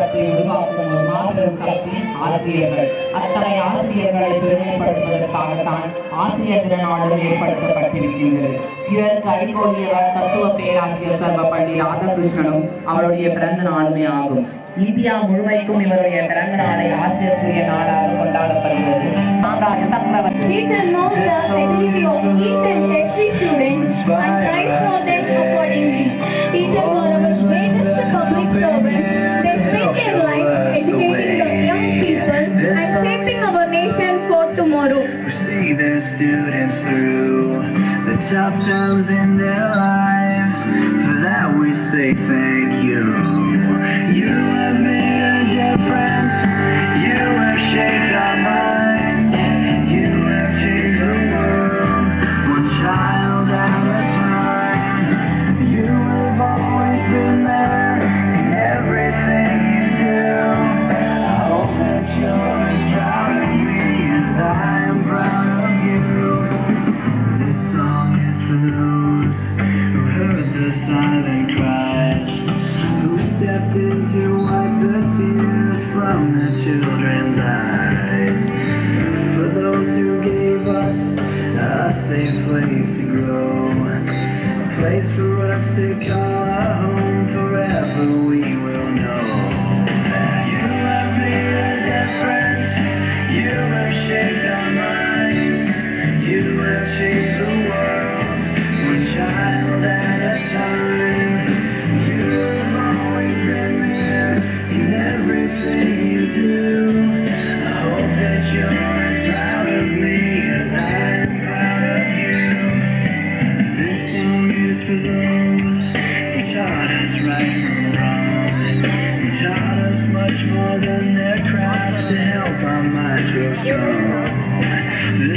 உருவாக்கும் ஒரு மாபெரும் சக்தி ஆசிரியர்கள். ஆசிரியர்களை பெருமைப்படுத்துவதற்காகத்தான் ஆசிரியர் ஏற்படுத்தப்பட்டிருக்கின்றது. இதற்கு அடிக்கோடியவர் தத்துவ பேராசிரியர் சர்வப்பள்ளி ராதாகிருஷ்ணனும் அவருடைய பிறந்த நாளுமே ஆகும். இந்தியா முழுமைக்கும் இவருடைய பிறந்த நாளை ஆசிரியர் சூரிய கொண்டாடப்படுகிறது. சக்கரவர்த்தி tomorrow. see their students through the tough times in their lives. For that we say thank place for us to call our home forever. We will know. You have made a difference. You have shaped our minds. You have changed the world, one child at a time. You have always been there in everything you do. I hope that you're taught us right from wrong. Who taught us much more than their craft to help our minds grow strong.